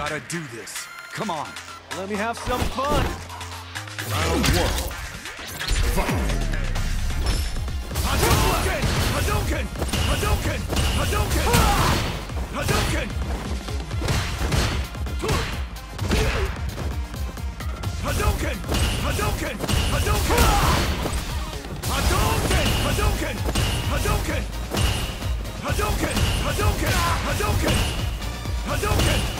gotta do this. Come on. Let me have some fun. Round one. Fight. Hadouken! Hadouken! Hadouken! Hadouken! Hadouken! Hadouken! Hadouken! Hadouken! Hadouken! Hadouken! Hadouken! Hadouken! Hadouken! Hadouken! Hadouken!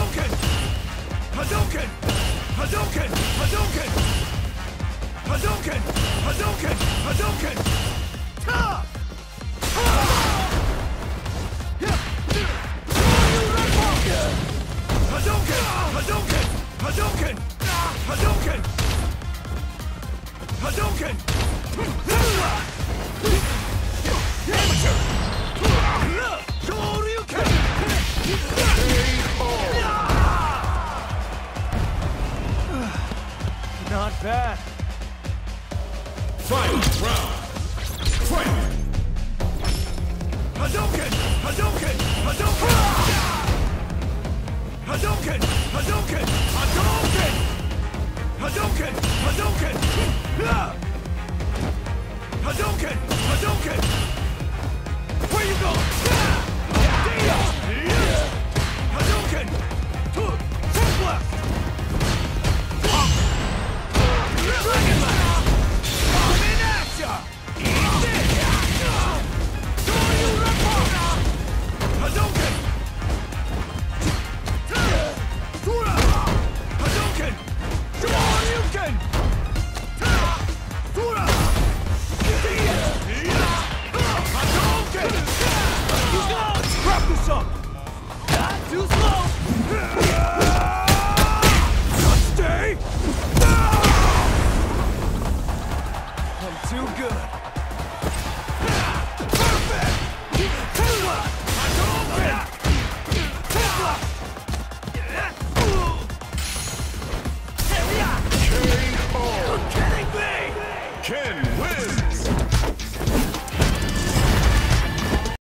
Hadouken! Hadouken! Hadouken! Hadouken! Hadouken! Hadouken! Hadouken! Ta! Hadouken! Hadouken! Hadouken! Hadouken! Hadouken! Not bad. Final round. Fight. Hadouken! Hadouken! Hadouken! Hadouken! Hadouken! Hadouken! Hadouken! Hadouken! Hadouken! Stay! I'm too good.